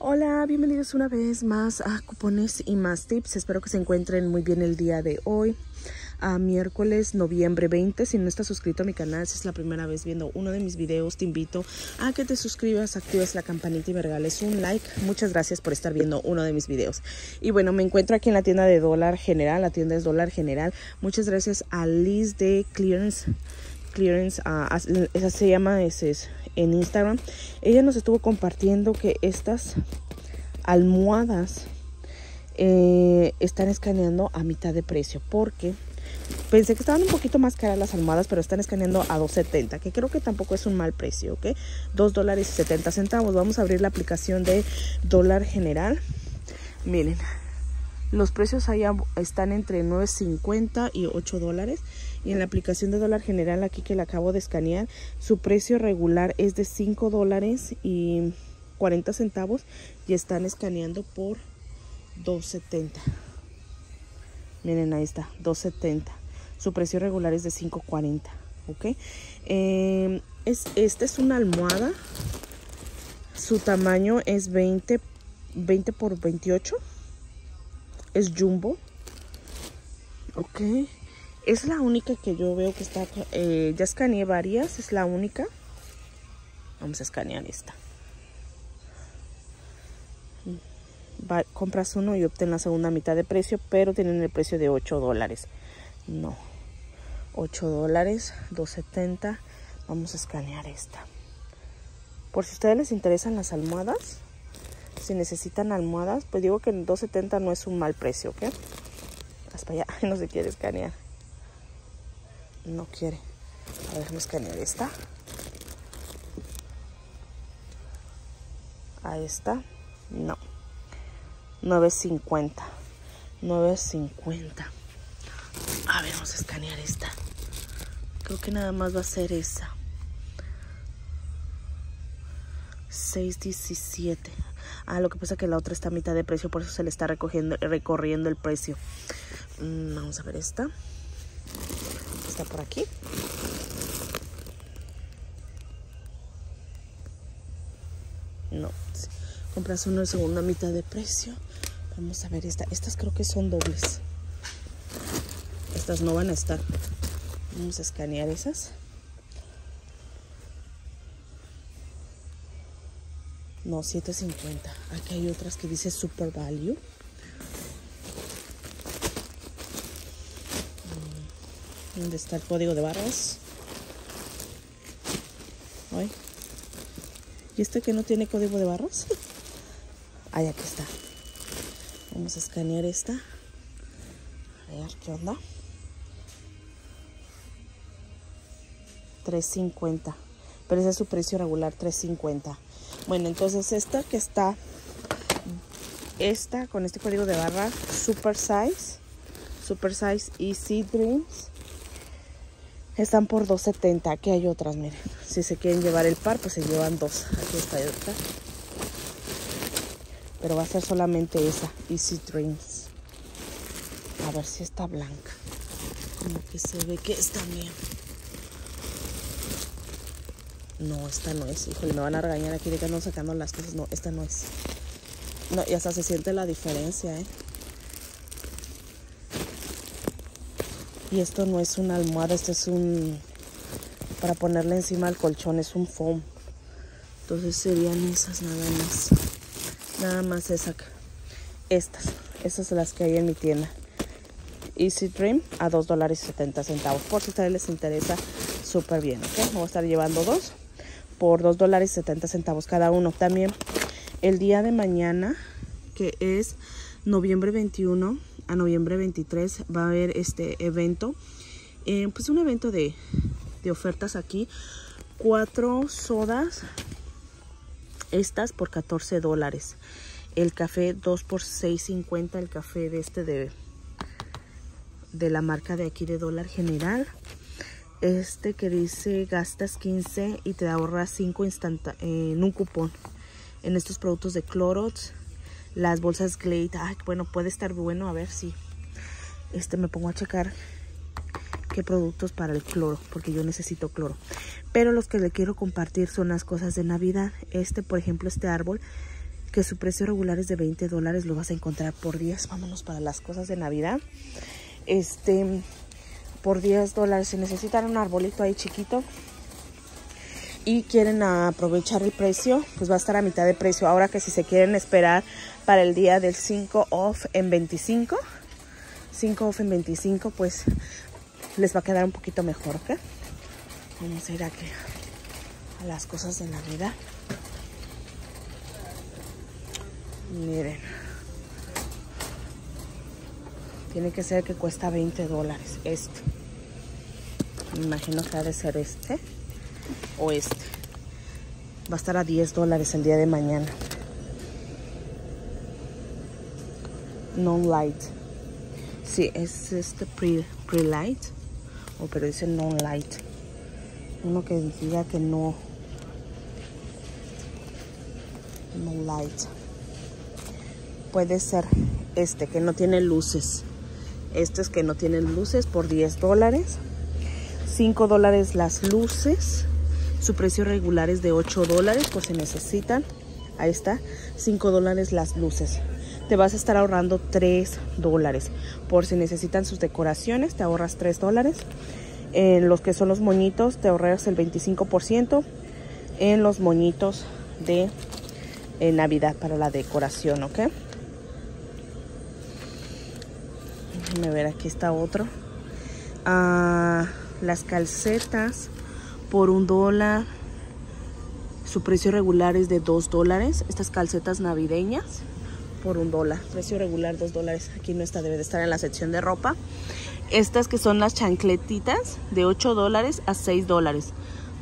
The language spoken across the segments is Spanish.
Hola, bienvenidos una vez más a Cupones y más tips. Espero que se encuentren muy bien el día de hoy. A miércoles, noviembre 20. Si no estás suscrito a mi canal, si es la primera vez viendo uno de mis videos, te invito a que te suscribas, actives la campanita y me regales un like. Muchas gracias por estar viendo uno de mis videos. Y bueno, me encuentro aquí en la tienda de dólar general. La tienda es dólar general. Muchas gracias a Liz de Clearance clearance, esa se llama es, en Instagram. Ella nos estuvo compartiendo que estas almohadas eh, están escaneando a mitad de precio porque pensé que estaban un poquito más caras las almohadas pero están escaneando a 2.70 que creo que tampoco es un mal precio ok 2 dólares y 70 centavos. Vamos a abrir la aplicación de dólar general. Miren los precios allá están entre 9.50 y 8 dólares y en la aplicación de dólar general aquí que la acabo de escanear su precio regular es de 5 dólares y 40 centavos y están escaneando por 2.70 miren ahí está 2.70 su precio regular es de 5.40 ok eh, es, esta es una almohada. Su tamaño es 20 20 por 28 es jumbo. Ok es la única que yo veo que está, eh, ya escaneé varias, es la única. Vamos a escanear esta. compras uno y obtén la segunda mitad de precio, pero tienen el precio de 8 dólares. No, 8 dólares, 2.70. Vamos a escanear esta. Por si a ustedes les interesan las almohadas, si necesitan almohadas, pues digo que en 2.70 no es un mal precio, ¿ok? Hasta allá, no se quiere escanear no quiere. A ver, escanear esta. Ahí está. No. 9.50. 9.50. A ver, vamos a escanear esta. Creo que nada más va a ser esa. 6.17. Ah, lo que pasa es que la otra está a mitad de precio, por eso se le está recogiendo, recorriendo el precio. Mm, vamos a ver esta por aquí. No, compras uno segunda mitad de precio. Vamos a ver esta. Estas creo que son dobles. Estas no van a estar. Vamos a escanear esas. No, 7.50. Aquí hay otras que dice Super Value. ¿Dónde está el código de barras? Ay. ¿Y este que no tiene código de barras? Ahí aquí está. Vamos a escanear esta. A ver qué onda. 3.50. Pero ese es su precio regular, 3.50. Bueno, entonces esta que está, esta con este código de barra, Super Size, Super Size Easy Dreams, están por 2.70. Aquí hay otras, miren. Si se quieren llevar el par, pues se llevan dos. Aquí está otra. Pero va a ser solamente esa. Easy Dreams. A ver si está blanca. Como que se ve que está bien. No, esta no es. Híjole, me van a regañar aquí de que no sacando las cosas. No, esta no es. No, y hasta se siente la diferencia, ¿eh? Y esto no es una almohada, esto es un... Para ponerle encima al colchón, es un foam. Entonces serían esas nada más. Nada más esa. Estas. Esas son las que hay en mi tienda. Easy Dream a 2 dólares 70 centavos. Por si a ustedes les interesa, súper bien. ¿ok? Voy a estar llevando dos por 2 dólares 70 centavos cada uno. También el día de mañana, que es noviembre 21, a noviembre 23 va a haber este evento. Eh, pues un evento de, de ofertas aquí. Cuatro sodas. Estas por 14 dólares. El café 2 por 6.50. El café de este de, de la marca de aquí de dólar general. Este que dice gastas 15 y te ahorras 5 en un cupón. En estos productos de Clorox las bolsas Glade. Ay, bueno, puede estar bueno. A ver si este me pongo a checar qué productos para el cloro, porque yo necesito cloro. Pero los que le quiero compartir son las cosas de Navidad. Este, por ejemplo, este árbol que su precio regular es de 20 dólares, lo vas a encontrar por 10. Vámonos para las cosas de Navidad. Este, por 10 dólares, si necesitan un arbolito ahí chiquito y quieren aprovechar el precio, pues va a estar a mitad de precio. Ahora que si se quieren esperar para el día del 5 off en 25, 5 off en 25, pues les va a quedar un poquito mejor, ¿ok? Vamos a ir aquí a las cosas de Navidad. Miren. Tiene que ser que cuesta 20 dólares este. Me imagino que ha de ser este o este. Va a estar a 10 dólares el día de mañana. Non-light. Sí, es este pre-light. o pero dice non-light. Uno que diga que no. No-light puede ser este que no tiene luces. Estos que no tienen luces por 10 dólares. 5 dólares las luces. Su precio regular es de 8 dólares por si necesitan. Ahí está. 5 dólares las luces. Te vas a estar ahorrando 3 dólares. Por si necesitan sus decoraciones, te ahorras 3 dólares. En los que son los moñitos, te ahorras el 25%. En los moñitos de eh, Navidad para la decoración, ¿ok? Déjenme ver, aquí está otro. Ah, las calcetas por un dólar. Su precio regular es de dos dólares. Estas calcetas navideñas por un dólar. Precio regular dos dólares. Aquí no está, debe de estar en la sección de ropa. Estas que son las chancletitas de 8 dólares a 6 dólares.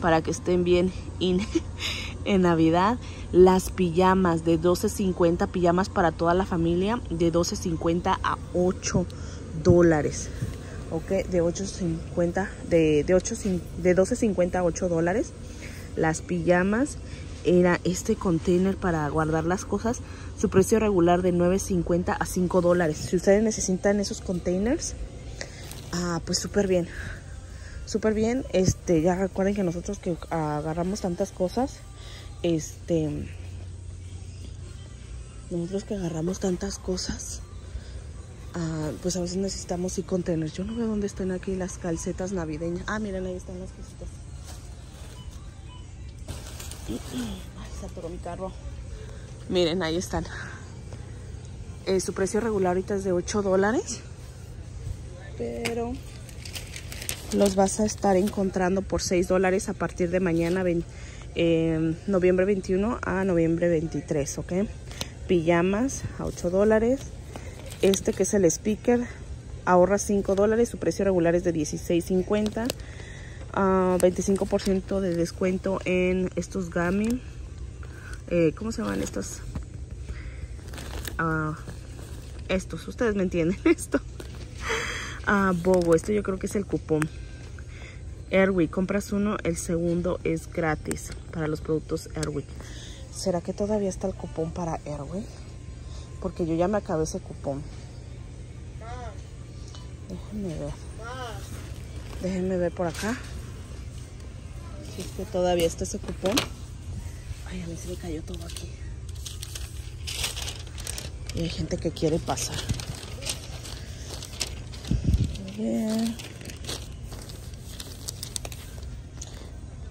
Para que estén bien en Navidad. Las pijamas de 12.50, pijamas para toda la familia de 12.50 a 8 dólares. Ok, de 8.50, de, de, 8, de 12.50 a 8 dólares. Las pijamas era este container para guardar las cosas. Su precio regular de 9.50 a 5 dólares. Si ustedes necesitan esos containers, ah, pues súper bien. Súper bien. Este, ya recuerden que nosotros que agarramos tantas cosas, este, nosotros que agarramos tantas cosas, Ah, pues a veces necesitamos y contener. Yo no veo dónde están aquí las calcetas navideñas. Ah, miren, ahí están las cositas. Ay, se atoró mi carro. Miren, ahí están. Eh, su precio regular ahorita es de 8 dólares. Pero los vas a estar encontrando por 6 dólares a partir de mañana, eh, noviembre 21 a noviembre 23, ¿ok? Pijamas a 8 dólares este que es el speaker ahorra 5 dólares, su precio regular es de 16.50. 25% ah, de descuento en estos Gami. Eh, ¿Cómo se llaman estos? Ah, estos, ustedes me entienden esto. Uh, Bobo, esto yo creo que es el cupón. Airwick, compras uno, el segundo es gratis para los productos Airwick. ¿Será que todavía está el cupón para Airwick? Porque yo ya me acabé ese cupón. Déjenme ver. Déjenme ver por acá. Si es que todavía está ese cupón. Ay, a mí se me cayó todo aquí. Y hay gente que quiere pasar. Bien.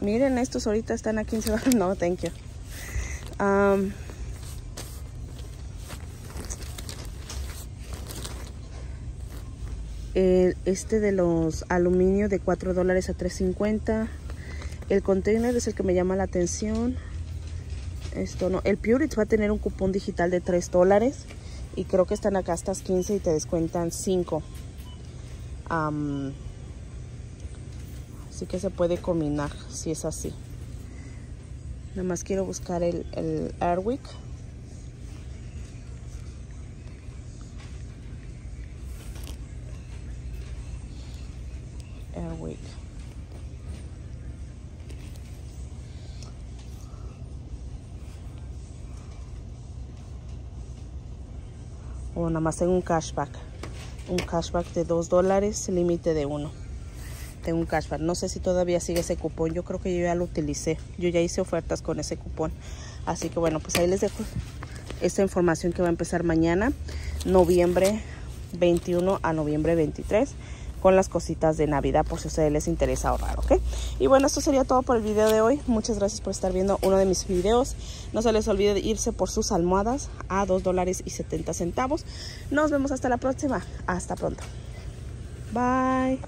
Miren, estos ahorita están a 15 dólares. No, thank you. Um, este de los aluminio de 4 dólares a 3.50 el container es el que me llama la atención. Esto no el Purits va a tener un cupón digital de 3 dólares y creo que están acá hasta 15 y te descuentan 5 así que se puede combinar si es así. Nada más quiero buscar el, el Airwick Airwick. O nada más tengo un cashback. Un cashback de 2 dólares, límite de 1. Tengo un cashback. No sé si todavía sigue ese cupón. Yo creo que yo ya lo utilicé. Yo ya hice ofertas con ese cupón. Así que bueno, pues ahí les dejo esta información que va a empezar mañana, noviembre 21 a noviembre 23 con las cositas de Navidad por si a ustedes les interesa ahorrar, ¿ok? Y bueno, esto sería todo por el video de hoy. Muchas gracias por estar viendo uno de mis videos. No se les olvide irse por sus almohadas a 2 dólares y 70 centavos. Nos vemos hasta la próxima. Hasta pronto. Bye.